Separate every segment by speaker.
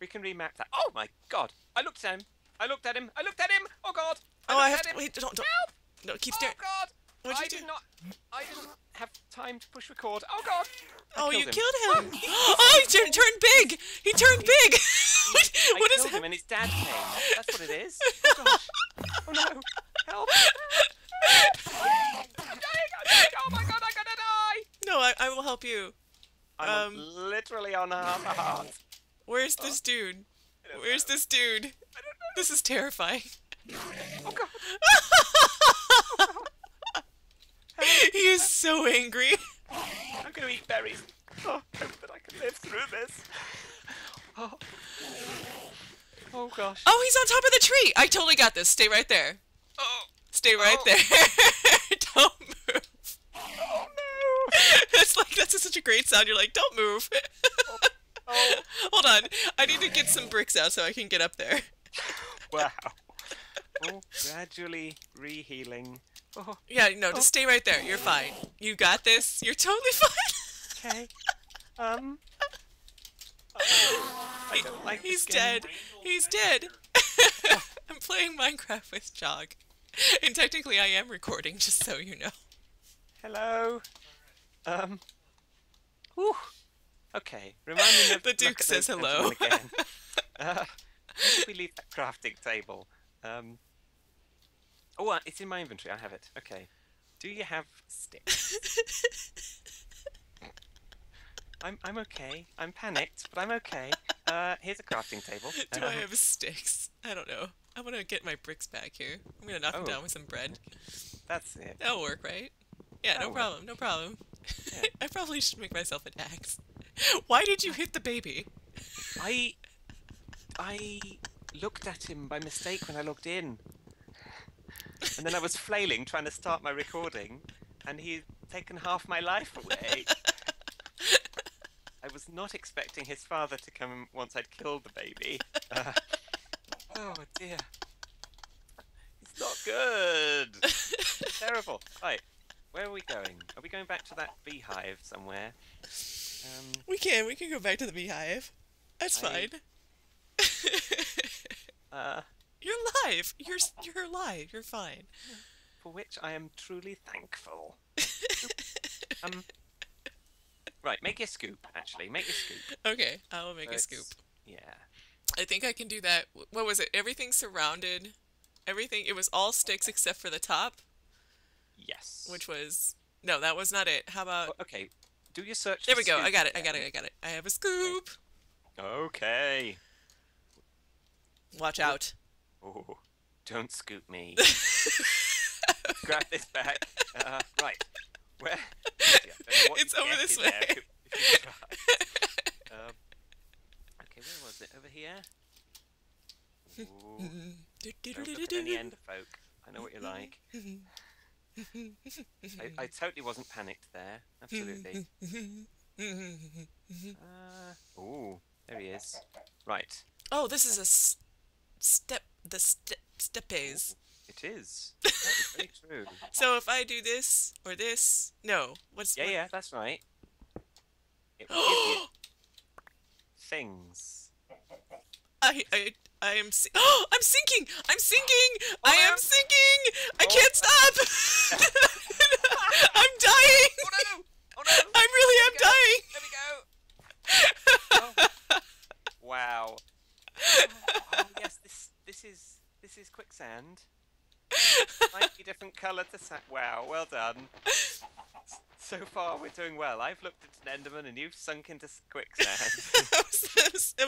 Speaker 1: We can remap that. Oh my god! I looked at him. I looked at him. I looked at him. Oh god!
Speaker 2: Oh, I have to wait. Don't don't.
Speaker 1: Help!
Speaker 2: No, keep staring.
Speaker 1: Oh god!
Speaker 2: What'd you
Speaker 1: I
Speaker 2: do?
Speaker 1: did not. I didn't have time to push record. Oh god! I
Speaker 2: Oh, you
Speaker 1: him.
Speaker 2: killed him. Oh, he turned, turned big. He turned big. what
Speaker 1: I
Speaker 2: what is
Speaker 1: killed him and his dad came. That's what it is. Oh gosh! Oh no! Help! I'm dying, I'm dying. Oh my god! I'm gonna die!
Speaker 2: No, I, I will help you.
Speaker 1: I'm
Speaker 2: Um,
Speaker 1: literally on half a heart.
Speaker 2: Where's this dude? Where's this dude? This is terrifying.
Speaker 1: Oh god!
Speaker 2: he is so angry.
Speaker 1: I'm gonna eat berries. Oh, hope that I can live through this. Oh. Oh gosh.
Speaker 2: Oh, he's on top of the tree. I totally got this. Stay right there.
Speaker 1: Oh.
Speaker 2: Stay right
Speaker 1: Oh.
Speaker 2: there. don't move.
Speaker 1: Oh no.
Speaker 2: It's like that's such a great sound. You're like, don't move.
Speaker 1: Oh.
Speaker 2: Hold on. I need to get some bricks out so I can get up there.
Speaker 1: Wow. Oh, gradually rehealing. Oh,
Speaker 2: Yeah, no, just stay right there. You're fine. You got this. You're totally fine.
Speaker 1: okay. Um. I don't like
Speaker 2: He's dead. He's dead. I'm playing Minecraft with Jagh. And technically I am recording, just so you know.
Speaker 1: Hello. Um. Whew. Okay. Remind me
Speaker 2: The Duke says hello.
Speaker 1: Again. Uh, did we leave that crafting table? Um. Oh, uh, it's in my inventory. I have it. Okay. Do you have sticks? I'm I'm okay. I'm panicked, but I'm okay. Uh, here's a crafting table.
Speaker 2: Do I
Speaker 1: Uh,
Speaker 2: have sticks? I don't know. I want to get my bricks back here. I'm gonna knock them
Speaker 1: Oh.
Speaker 2: down with some bread.
Speaker 1: That's it.
Speaker 2: That'll work, right? Yeah, no
Speaker 1: That'll work.
Speaker 2: problem. No problem.
Speaker 1: Yeah.
Speaker 2: I probably should make myself an axe. Why did you hit the baby?
Speaker 1: I I looked at him by mistake when I logged in. And then I was flailing trying to start my recording and he'd taken half my life away. I was not expecting his father to come once I'd killed the baby. Uh, oh dear. It's not good. Terrible. Right. Where are we going? Are we going back to that beehive somewhere? Um,
Speaker 2: We can. We can go back to the beehive. That's
Speaker 1: I-
Speaker 2: fine.
Speaker 1: uh,
Speaker 2: You're live. You're you're alive. You're fine.
Speaker 1: for which I am truly thankful. um, right, make your scoop. Actually, make your scoop.
Speaker 2: Okay, I will make a scoop.
Speaker 1: Yeah.
Speaker 2: I think I can do that. What was it? Everything surrounded. Everything. It was all sticks except for the top,
Speaker 1: Yes.
Speaker 2: which was no, that was not it. How about?
Speaker 1: Okay. Do your search.
Speaker 2: There we go. I got it. I got it. I got it. I have a scoop.
Speaker 1: Okay.
Speaker 2: Watch out.
Speaker 1: Oh, don't scoop me. Grab this back. Uh, right. Where? Yeah, I don't know what
Speaker 2: It's over this way.
Speaker 1: if you- if you try. um, okay, where was it? Over here. Ooh, don't look at any ender folk. I know what you're like. I, I totally wasn't panicked there. Absolutely. Uh, ooh, there he is. Right.
Speaker 2: Oh, this is a step. The step stepes.
Speaker 1: It is. That is very true.
Speaker 2: So if I do this or this, no. What's
Speaker 1: Yeah,
Speaker 2: what-
Speaker 1: yeah, that's right. It will give you things.
Speaker 2: I I I am. Si- oh, I'm sinking. I'm sinking. I am sinking. I can't stop. I'm dying.
Speaker 1: Oh no! Oh no!
Speaker 2: I really am dying.
Speaker 1: There we go. Oh. Wow. Oh, yes, this this is this is quicksand. Slightly different colour to sand. Wow, well done. So far, we're doing well. I've looked at an Enderman and you've sunk into quicksand.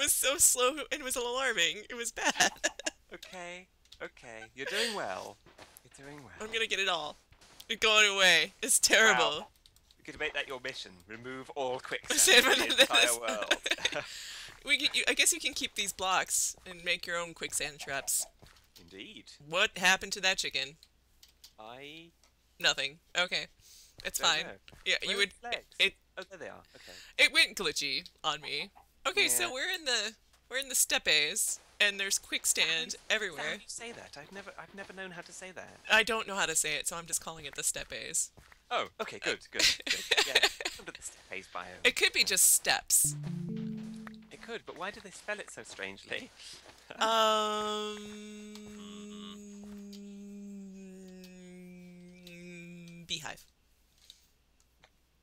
Speaker 2: It, was, so slow. and It was alarming. It was bad.
Speaker 1: okay, okay, you're doing well. You're doing well.
Speaker 2: I'm gonna get it all. It's going away. It's terrible.
Speaker 1: Wow. You could make that your mission. Remove all quicksand from the entire world.
Speaker 2: We can, you, I guess you can keep these blocks and make your own quicksand traps.
Speaker 1: Indeed.
Speaker 2: What happened to that chicken?
Speaker 1: I
Speaker 2: Nothing. Okay, it's
Speaker 1: don't
Speaker 2: fine.
Speaker 1: know.
Speaker 2: Yeah,
Speaker 1: Where
Speaker 2: you would.
Speaker 1: legs?
Speaker 2: It
Speaker 1: Oh, there they are. Okay.
Speaker 2: it went glitchy on me. Okay, so we're in the we're in the steppes, and there's quickstand
Speaker 1: that how
Speaker 2: everywhere.
Speaker 1: you say that? I've never, I've never known how to say that.
Speaker 2: I don't know how to say it, so I'm just calling it the steppes.
Speaker 1: Oh, okay, good, good, good. Yeah, come to the Steppes biome.
Speaker 2: It could be just steps.
Speaker 1: It could, but why do they spell it so strangely?
Speaker 2: Um. Beehive.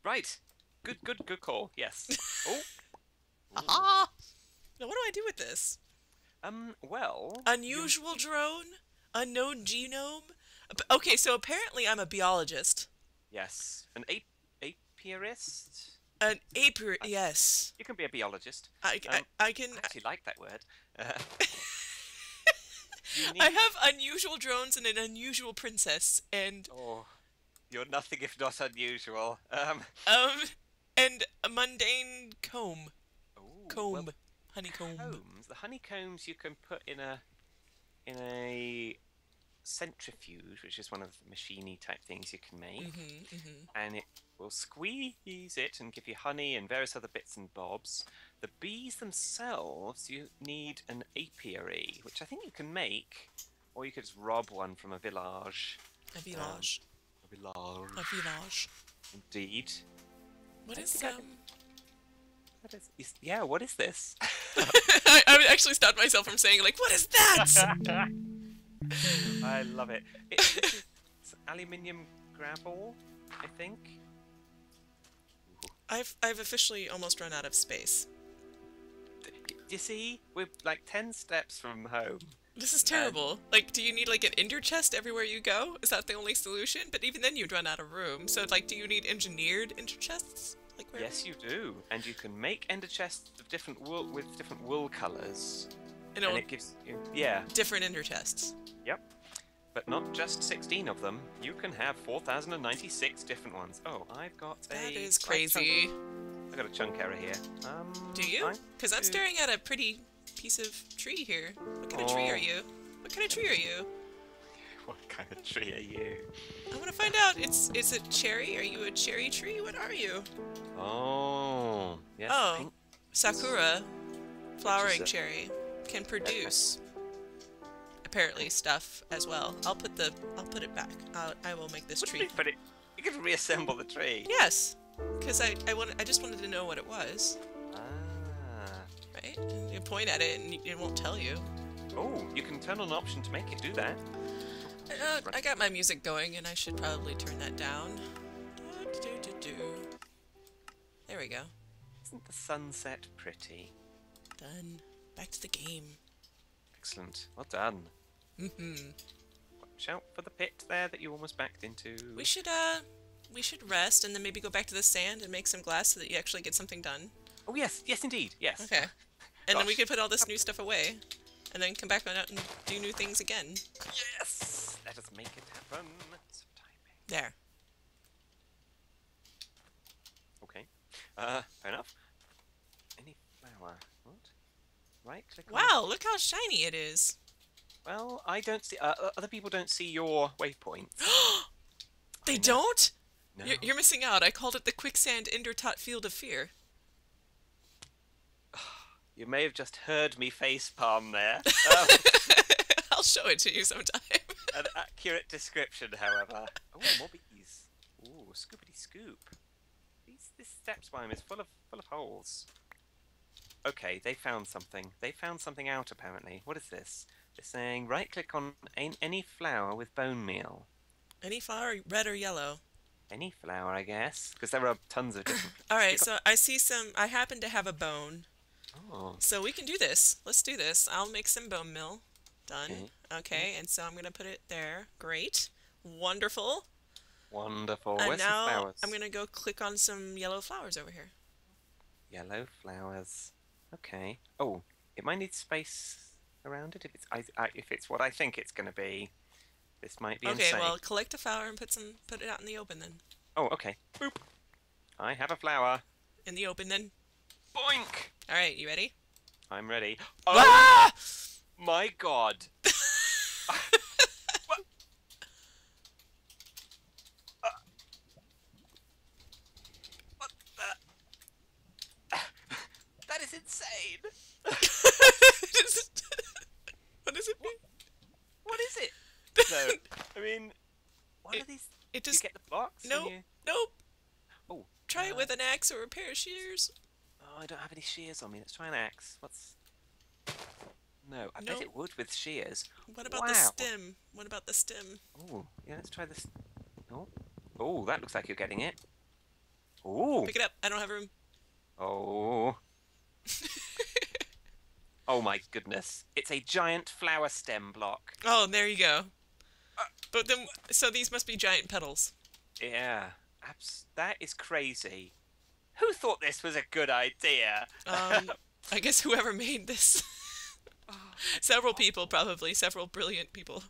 Speaker 1: Right. Good, good, good call. Yes. oh.
Speaker 2: Ah. Now, what do I do with this?
Speaker 1: Um. Well.
Speaker 2: Unusual drone, unknown genome. Okay, so apparently I'm a biologist.
Speaker 1: Yes. An ape, apiarist.
Speaker 2: An apiar. Yes,
Speaker 1: You can be a biologist.
Speaker 2: I,
Speaker 1: Um,
Speaker 2: I, I can.
Speaker 1: I actually like that word. Uh, you
Speaker 2: I have unusual drones and an unusual princess, and
Speaker 1: Oh, you're nothing if not unusual. Um.
Speaker 2: um, and a mundane comb, comb,
Speaker 1: well,
Speaker 2: honeycomb.
Speaker 1: combs. The honeycombs you can put in a in a centrifuge, which is one of the machiney type things you can make,
Speaker 2: hmm hmm
Speaker 1: and it will squeeze it and give you honey and various other bits and bobs. The bees themselves, you need an apiary, which I think you can make, or you could just rob one from a village.
Speaker 2: A village.
Speaker 1: A village,
Speaker 2: a village.
Speaker 1: indeed.
Speaker 2: What
Speaker 1: I
Speaker 2: is um?
Speaker 1: What is, is, yeah, what is this?
Speaker 2: I, I actually stopped myself from saying like, "What is that?"
Speaker 1: I love it. it this is it's aluminium gravel, I think.
Speaker 2: I've I've officially almost run out of space.
Speaker 1: D- You see, we're like ten steps from home.
Speaker 2: This is terrible. Like, do you need like an ender chest everywhere you go? Is that the only solution? But even then, you'd run out of room. So, like, do you need engineered ender chests? Like?
Speaker 1: Yes, you do, and you can make ender chests of different wool with different wool colours,
Speaker 2: And
Speaker 1: and
Speaker 2: it'll-
Speaker 1: gives you yeah,
Speaker 2: different ender chests.
Speaker 1: yep. But not just 16 of them. You can have 4,096 different ones. Oh, I've got a.
Speaker 2: That is crazy.
Speaker 1: I've got a chunk error here. Um,
Speaker 2: Do you? Because I'm staring at a pretty piece of tree here. What kind of tree
Speaker 1: Oh.
Speaker 2: are you? What kind of tree are you?
Speaker 1: What kind of tree are you?
Speaker 2: I want to find out. It's is it cherry? Are you a cherry tree? What are you?
Speaker 1: Oh, yes.
Speaker 2: Oh.
Speaker 1: Pink.
Speaker 2: Sakura, flowering cherry, can produce apparently stuff as well. I'll put the I'll put it back. I'll, I will make this
Speaker 1: What
Speaker 2: tree.
Speaker 1: it, you can reassemble the tree.
Speaker 2: Yes, because I I want I just wanted to know what it was,
Speaker 1: Ah.
Speaker 2: right? You point at it and it won't tell you.
Speaker 1: Oh, you can turn on an option to make it do that.
Speaker 2: Uh, I got my music going and I should probably turn that down. There we go.
Speaker 1: Isn't the sunset pretty?
Speaker 2: Done. Back to the game.
Speaker 1: Excellent. Well done.
Speaker 2: hmm
Speaker 1: Watch out for the pit there that you almost backed into.
Speaker 2: We should uh we should rest and then maybe go back to the sand and make some glass so that you actually get something done.
Speaker 1: Oh yes, yes indeed, yes.
Speaker 2: Okay. And then we
Speaker 1: Gosh.
Speaker 2: could put all this new stuff away and then come back on out and do new things again.
Speaker 1: Yes. Let us make it happen.
Speaker 2: There.
Speaker 1: Okay. Uh, fair enough. Any flower? What? Right click. on-
Speaker 2: Wow, look how shiny it is.
Speaker 1: Well, I don't see. Uh, uh, other people don't see your waypoint.
Speaker 2: They don't?
Speaker 1: No.
Speaker 2: You're, you're missing out. I called it the quicksand Endertot Field of Fear.
Speaker 1: You may have just heard me face palm there. Um,
Speaker 2: I'll show it to you sometime.
Speaker 1: An accurate description, however. Oh, more bees. Ooh, scoopity scoop. These, this steps biome is full of full of holes. Okay, they found something. They found something out apparently. What is this? They're saying right click on any flower with bone meal.
Speaker 2: Any flower, red or yellow?
Speaker 1: Any flower, I guess, because there are tons of different.
Speaker 2: All right, so I see some. I happen to have a bone,
Speaker 1: Oh,
Speaker 2: so we can do this. Let's do this. I'll make some bone meal. Done.
Speaker 1: Okay.
Speaker 2: Okay, and so I'm gonna put it there. Great. Wonderful.
Speaker 1: wonderful.
Speaker 2: and
Speaker 1: Where's
Speaker 2: now
Speaker 1: flowers?
Speaker 2: I'm gonna go click on some yellow flowers over here.
Speaker 1: Yellow flowers. Okay. Oh, it might need space around it if it's I, I, if it's what I think it's going to be. This might be
Speaker 2: Okay,
Speaker 1: insane.
Speaker 2: well, collect a flower and put some, put it out in the open then.
Speaker 1: Oh, okay. Boop. I have a flower.
Speaker 2: In the open then.
Speaker 1: Boink.
Speaker 2: All right, you ready?
Speaker 1: I'm ready. Oh
Speaker 2: Ah!
Speaker 1: My god. What? Uh, what the? That is insane.
Speaker 2: what does it mean?
Speaker 1: What is it? No, I mean, what
Speaker 2: It-
Speaker 1: are these?
Speaker 2: It
Speaker 1: Do you
Speaker 2: just
Speaker 1: get the box? when
Speaker 2: nope,
Speaker 1: you-
Speaker 2: nope.
Speaker 1: Oh.
Speaker 2: Try
Speaker 1: uh,
Speaker 2: it with an axe or a pair of shears.
Speaker 1: Oh, I don't have any shears on me. Let's try an axe. What's. No, I bet it would with shears.
Speaker 2: What about the
Speaker 1: Wow.
Speaker 2: stem? What about the stem?
Speaker 1: Oh, yeah, let's try this. Oh, oh, that looks like you're getting it. Oh,
Speaker 2: Pick it up. I don't have room.
Speaker 1: oh. oh my goodness. It's a giant flower stem block.
Speaker 2: Oh, there you go.
Speaker 1: Uh,
Speaker 2: But then, so these must be giant petals.
Speaker 1: Yeah, abs- that is crazy. Who thought this was a good idea?
Speaker 2: Um, I guess whoever made this. several people, probably. Several brilliant people.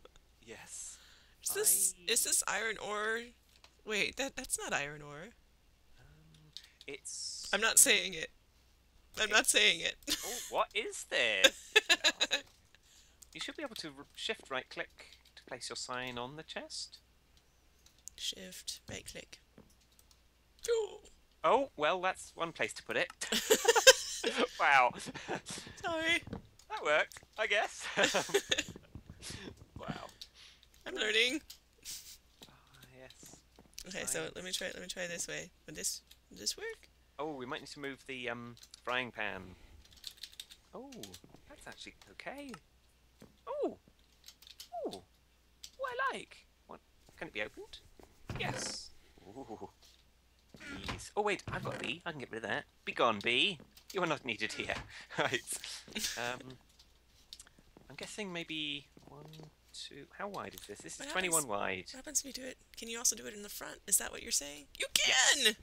Speaker 1: yes.
Speaker 2: Is this
Speaker 1: I-
Speaker 2: is this iron ore? Wait, that that's not iron ore.
Speaker 1: Um, it's.
Speaker 2: I'm not saying it. I'm not saying it.
Speaker 1: Oh, what is this? you should be able to shift right click to place your sign on the chest.
Speaker 2: Shift, right click. Ooh,
Speaker 1: Oh, well, that's one place to put it. wow.
Speaker 2: sorry.
Speaker 1: That worked, I guess. wow.
Speaker 2: I'm learning.
Speaker 1: Ah, yes.
Speaker 2: Okay, so let me try. Let me try this way. Would this would this work?
Speaker 1: Oh, we might need to move the um frying pan. Oh, that's actually okay. Oh, oh, oh, I like. What? Can it be opened? Yes. Ooh. Oh wait, I've got a bee. I can get rid of that. Be gone, bee. You are not needed here. right. Um, I'm guessing maybe one, two. How wide is this? This is
Speaker 2: What
Speaker 1: 21
Speaker 2: happens-
Speaker 1: wide.
Speaker 2: What happens when you do it? Can you also do it in the front? Is that what you're saying? You can.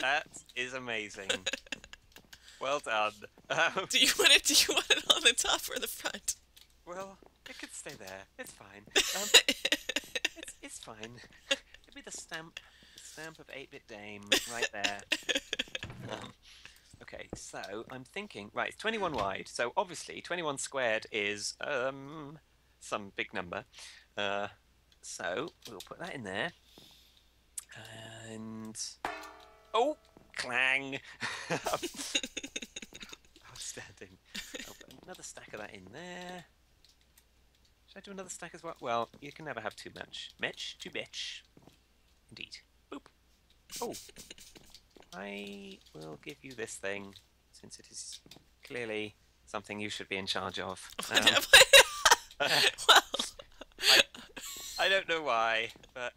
Speaker 1: That is amazing. Well done. Um,
Speaker 2: Do you want it? Do you want it on the top or the front?
Speaker 1: well, it could stay there. It's fine. Um, it's, it's fine. It'll be the stamp, stamp of 8-bit Dame right there. Um, okay, so I'm thinking. Right, it's 21 wide. So obviously, 21 squared is um some big number. Uh, so we'll put that in there. And oh, clang! Outstanding. I'll put another stack of that in there. Should I do another stack as well? Well, you can never have too much. Much too much. Indeed. Oh. I will give you this thing, since it is clearly something you should be in charge of. Um,
Speaker 2: well,
Speaker 1: I don't know why, but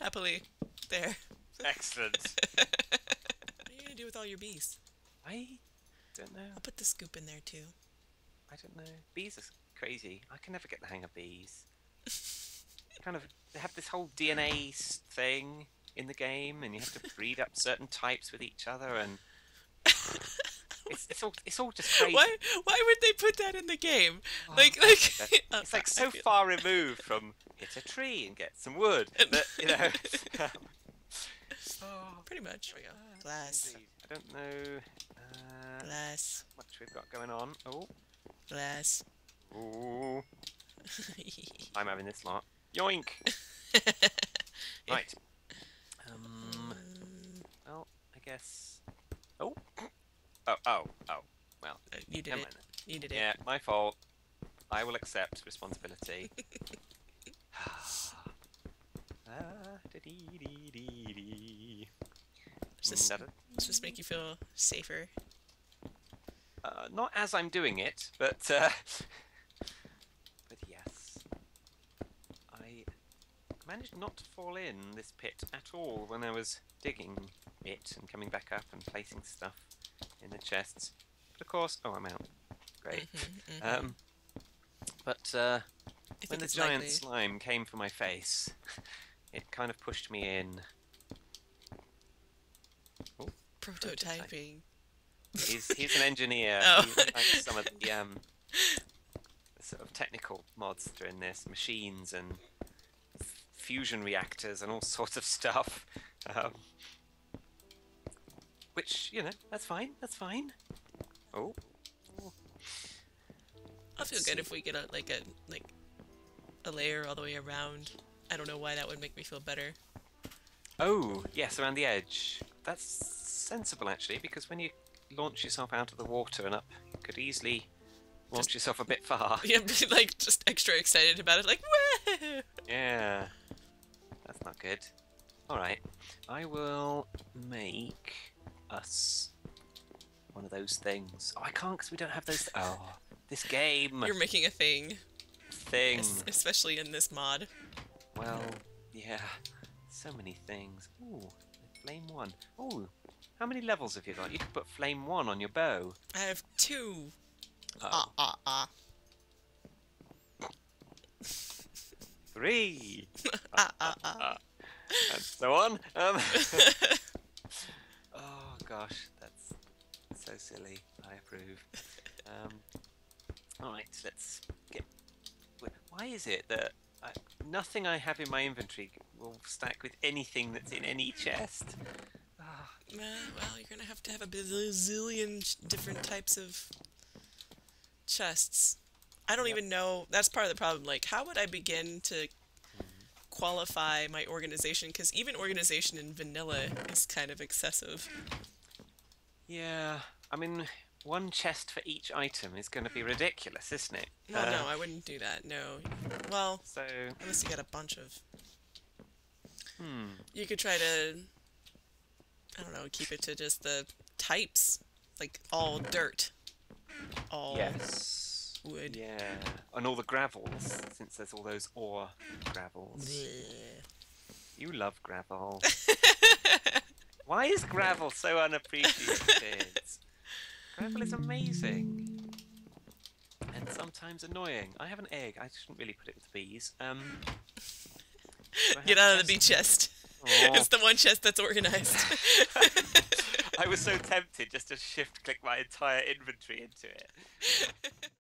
Speaker 2: happily, there.
Speaker 1: excellent.
Speaker 2: What are you gonna do with all your bees?
Speaker 1: I don't know.
Speaker 2: I'll put the scoop in there too.
Speaker 1: I don't know. Bees are crazy. I can never get the hang of bees. kind of, they have this whole DNA thing in the game, and you have to breed up certain types with each other, and it's, it's all it's all just crazy.
Speaker 2: Why? Why would they put that in the game?
Speaker 1: Oh,
Speaker 2: like, like
Speaker 1: don't know. it's like so far removed from hit a tree and get some wood that you know. oh,
Speaker 2: Pretty much. There we go. Glass.
Speaker 1: indeed. I don't know uh,
Speaker 2: Glass.
Speaker 1: what we've got going on. Oh,
Speaker 2: Glass.
Speaker 1: ooh, I'm having this lot. Yoink! Right. Well, I guess. Oh. Oh. Oh. Oh. Well.
Speaker 2: Uh, you did
Speaker 1: Never
Speaker 2: it. You did it.
Speaker 1: Yeah, my fault. I will accept responsibility. Ah.
Speaker 2: Does this, does this make you feel safer?
Speaker 1: Uh, not as I'm doing it, but uh, but yes, I managed not to fall in this pit at all when I was digging it and coming back up and placing stuff in the chests. But of course, oh, I'm out. Great.
Speaker 2: Mhm, mhm.
Speaker 1: Um, but uh, when the giant
Speaker 2: likely.
Speaker 1: slime came for my face, it kind of pushed me in.
Speaker 2: prototyping.
Speaker 1: He's he's an engineer.
Speaker 2: Oh.
Speaker 1: He likes some of the um sort of technical mods that are in this, machines and f- fusion reactors and all sorts of stuff. Um, which you know, that's fine. That's fine. Oh,
Speaker 2: I'll feel good if we get a like a like a layer all the way around. I don't know why that would make me feel better.
Speaker 1: oh, yes, around the edge. That's sensible actually, because when you launch yourself out of the water and up, you could easily launch
Speaker 2: Just-
Speaker 1: yourself a bit far.
Speaker 2: Yeah, be like just extra excited about it, like whoa!
Speaker 1: Yeah. That's not good. Alright. I will make us one of those things. Oh, I can't because we don't have those. Oh, this game
Speaker 2: You're making a thing,
Speaker 1: thing.
Speaker 2: es- especially in this mod.
Speaker 1: Well, yeah. So many things. Ooh, flame one. Ooh, how many levels have you got? You could put flame one on your bow.
Speaker 2: I have two.
Speaker 1: Oh,
Speaker 2: Ah ah ah.
Speaker 1: three.
Speaker 2: Ah ah ah.
Speaker 1: and so on. Um, gosh, that's so silly. I approve. Um, all right, let's get. Why is it that I, nothing I have in my inventory will stack with anything that's in any chest? Ah,
Speaker 2: Uh, well, you're gonna have to have a bazillion different types of chests. I don't
Speaker 1: Yep.
Speaker 2: even know. That's part of the problem. Like, how would I begin to qualify my organization? Because even organization in vanilla is kind of excessive.
Speaker 1: Yeah, I mean, one chest for each item is going to be ridiculous, isn't it?
Speaker 2: Well,
Speaker 1: Uh,
Speaker 2: no, I wouldn't do that. No. Well,
Speaker 1: So,
Speaker 2: unless you got a bunch of.
Speaker 1: hmm.
Speaker 2: You could try to. I don't know. Keep it to just the types, like all dirt, all
Speaker 1: Yes.
Speaker 2: wood.
Speaker 1: Yeah, and all the gravels, since there's all those ore gravels.
Speaker 2: Bleh.
Speaker 1: You love gravel. Why is gravel so unappreciated? gravel is amazing. And sometimes annoying. I have an egg. I shouldn't really put it with the bees. Um,
Speaker 2: Get out of the bee chest?
Speaker 1: Aw.
Speaker 2: It's the one chest that's organized.
Speaker 1: I was so tempted just to shift click my entire inventory into it.